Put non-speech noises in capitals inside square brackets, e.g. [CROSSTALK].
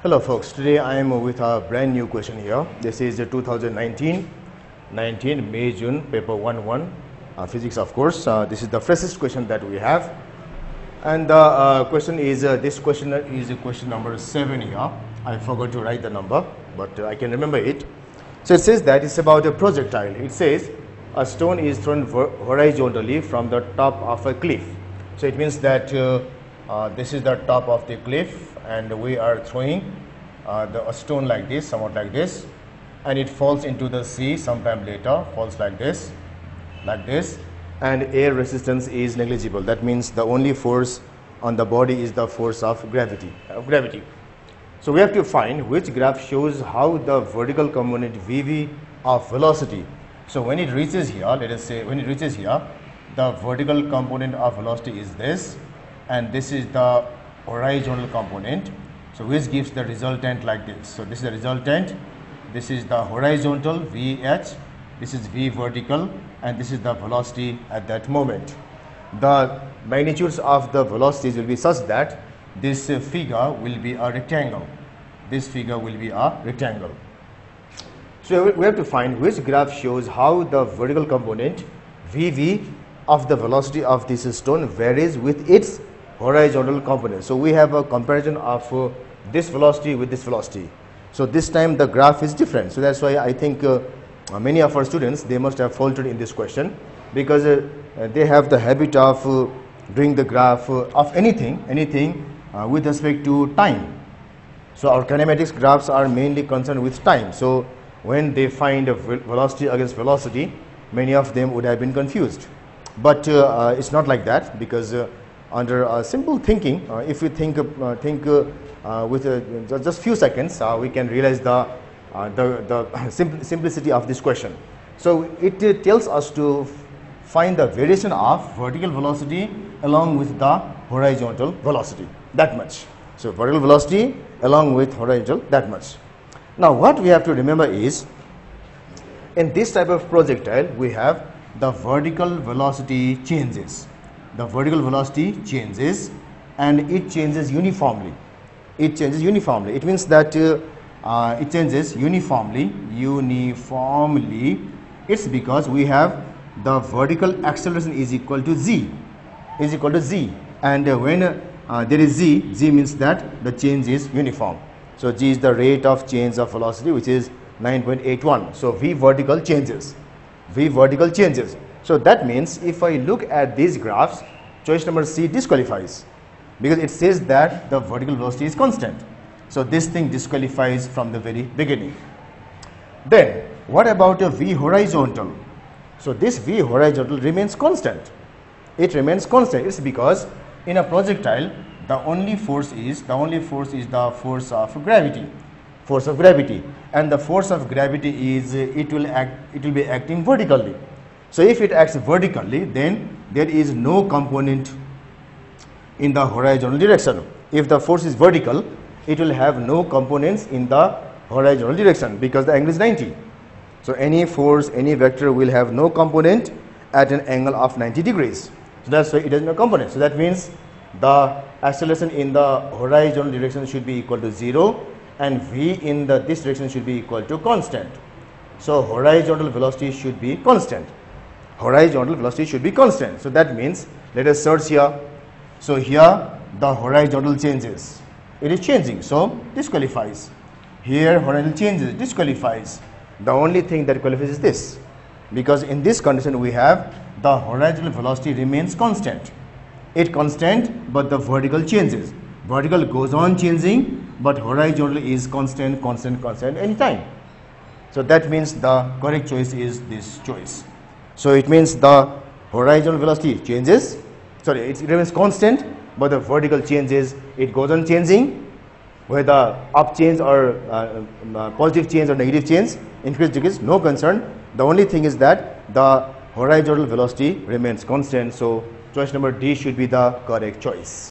Hello folks, today I am with a brand new question here. This is the 2019 19 May June paper 1 1 uh, physics of course. Uh, this is the freshest question that we have. And the uh, question is uh, this question is question number 7 here. I forgot to write the number but uh, I can remember it. So it says that it's about a projectile. It says a stone is thrown horizontally from the top of a cliff. So it means that uh, this is the top of the cliff and we are throwing uh, the, a stone like this, somewhat like this, and it falls into the sea sometime later, falls like this, like this, and air resistance is negligible. That means the only force on the body is the force of gravity. Of gravity. So we have to find which graph shows how the vertical component Vv of velocity. So when it reaches here, let us say when it reaches here, the vertical component of velocity is this, and this is the horizontal component. So which gives the resultant like this. So this is the resultant. This is the horizontal Vh. This is V vertical, and this is the velocity at that moment. The magnitudes of the velocities will be such that this figure will be a rectangle. This figure will be a rectangle. So we- we have to find which graph shows how the vertical component Vv of the velocity of this stone varies with its horizontal component. So we have a comparison of uh, this velocity with this velocity. So this time the graph is different. So that's why I think uh, many of our students they must have faltered in this question because uh, they have the habit of uh, doing the graph uh, of anything, anything uh, with respect to time. So our kinematics graphs are mainly concerned with time. So when they find a vel- velocity against velocity, many of them would have been confused. But it's not like that because under uh, simple thinking, uh, if we think uh, think uh, uh, with ju- just few seconds, we can realize the the, the [COUGHS] simpl- simplicity of this question. So it tells us to find the variation of vertical velocity along with the horizontal velocity. That much. So vertical velocity along with horizontal that much. Now what we have to remember is in this type of projectile we have the vertical velocity changes. The vertical velocity changes and it changes uniformly. It changes uniformly. It means that uh, uh, it changes uniformly, uniformly. It's because we have the vertical acceleration is equal to g, is equal to g, and uh, when uh, there is g, g means that the change is uniform. So g is the rate of change of velocity, which is 9.81. So v vertical changes, v vertical changes. So that means if I look at these graphs, choice number C disqualifies because it says that the vertical velocity is constant. So this thing disqualifies from the very beginning. Then what about a v horizontal? So this v horizontal remains constant. It remains constant. It's because in a projectile the only force is the only force is the force of gravity. Force of gravity and the force of gravity is it will act it will be acting vertically. So if it acts vertically then there is no component in the horizontal direction. If the force is vertical, it will have no components in the horizontal direction because the angle is 90. So any force, any vector will have no component at an angle of 90 degrees. So that's why it has no component. So that means the acceleration in the horizontal direction should be equal to 0 and v in the this direction should be equal to constant. So horizontal velocity should be constant. Horizontal velocity should be constant. So that means let us search here. So here the horizontal changes. It is changing. So disqualifies. Here horizontal changes disqualifies. The only thing that qualifies is this. Because in this condition we have the horizontal velocity remains constant. It constant but the vertical changes. Vertical goes on changing but horizontal is constant, constant, constant anytime. So that means the correct choice is this choice. So it means the horizontal velocity changes, sorry, it remains constant, but the vertical changes, it goes on changing, whether up change or uh, uh, positive change or negative change, increase, decrease, no concern. The only thing is that the horizontal velocity remains constant. So choice number D should be the correct choice.